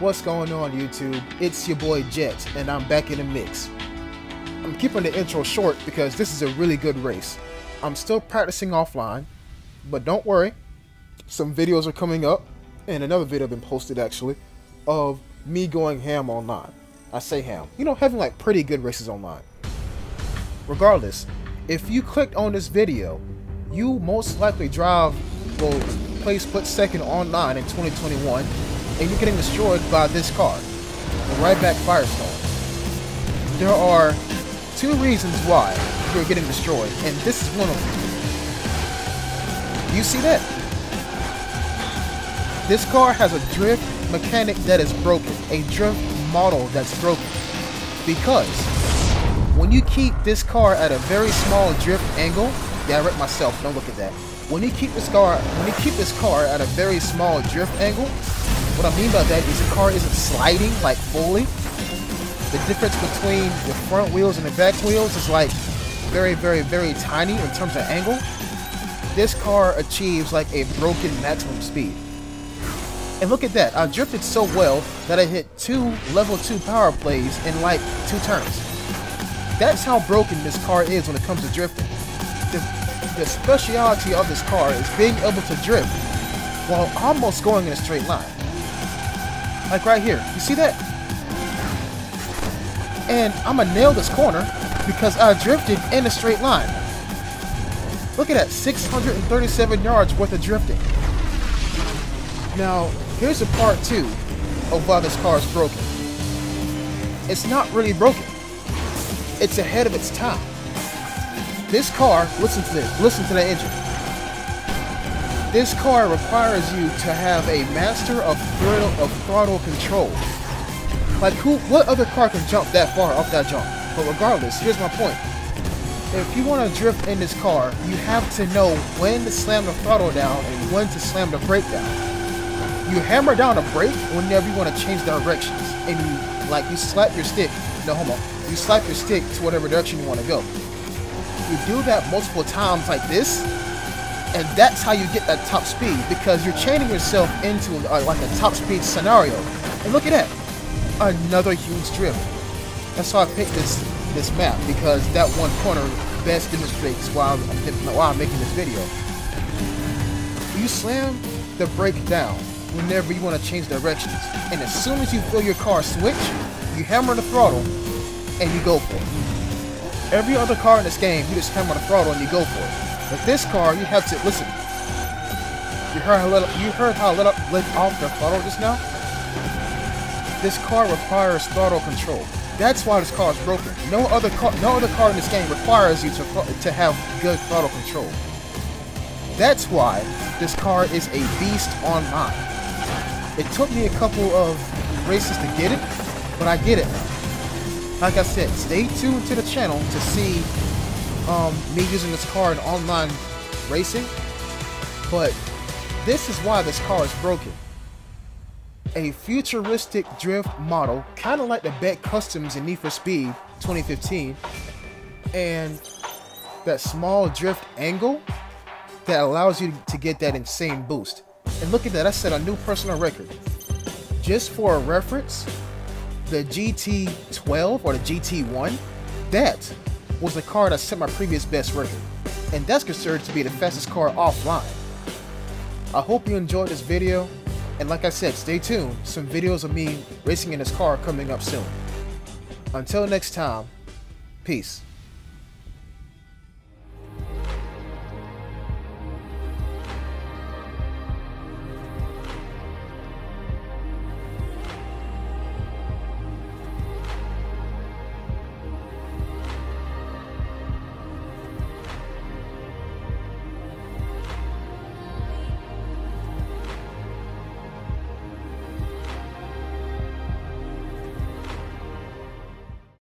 What's going on YouTube? It's your boy Jet and I'm back in the mix. I'm keeping the intro short because this is a really good race. I'm still practicing offline, but don't worry. Some videos are coming up and another video been posted actually of me going ham online. I say ham. You know, having like pretty good races online. Regardless, if you clicked on this video, you most likely drive will play Split/Second online in 2021 and you're getting destroyed by this car, the Ryback Firestone. There are two reasons why you're getting destroyed, and this is one of them. You see that? This car has a drift mechanic that is broken, a drift model that's broken. Because when you keep this car at a very small drift angle, yeah, I read myself, don't look at that. When you keep this car when you keep this car at a very small drift angle, what I mean by that is the car isn't sliding like fully. The difference between the front wheels and the back wheels is like very, very, very tiny in terms of angle. This car achieves like a broken maximum speed. And look at that, I drifted so well that I hit two level 2 power plays in like two turns. That's how broken this car is when it comes to drifting. The, the speciality of this car is being able to drift while almost going in a straight line. Like right here. You see that? And I'm gonna nail this corner because I drifted in a straight line. Look at that, 637 yards worth of drifting. Now, here's the part two of why this car is broken. It's not really broken. It's ahead of its time. This car, listen to this, listen to the engine. This car requires you to have a master of throttle, of throttle control. Like who, what other car can jump that far off that jump? But regardless, here's my point. If you want to drift in this car, you have to know when to slam the throttle down and when to slam the brake down. You hammer down the brake whenever you want to change directions, and you like you slap your stick. No homo. You slap your stick to whatever direction you want to go. You do that multiple times like this, and that's how you get that top speed because you're chaining yourself into uh, like a top speed scenario. And look at that, another huge drift. That's how I picked this this map because that one corner best demonstrates why I'm, why I'm making this video. You slam the brake down whenever you want to change directions, and as soon as you feel your car switch, you hammer the throttle and you go for it. Every other car in this game, you just hammer the throttle and you go for it. But this car, you have to listen. You heard how little, you heard how little let off the throttle just now. This car requires throttle control. That's why this car is broken. No other car, no other car in this game requires you to to have good throttle control. That's why this car is a beast online. It took me a couple of races to get it, but I get it now. Like I said, stay tuned to the channel to see um, me using this car in online racing, but this is why this car is broken. A futuristic drift model, kind of like the Bet Customs in Need for Speed 2015, and that small drift angle that allows you to get that insane boost. And look at that, I set a new personal record. Just for a reference, the GT12 or the GT1, that was the car that set my previous best record, and that's considered to be the fastest car offline. I hope you enjoyed this video, and like I said, stay tuned, some videos of me racing in this car coming up soon. Until next time, peace.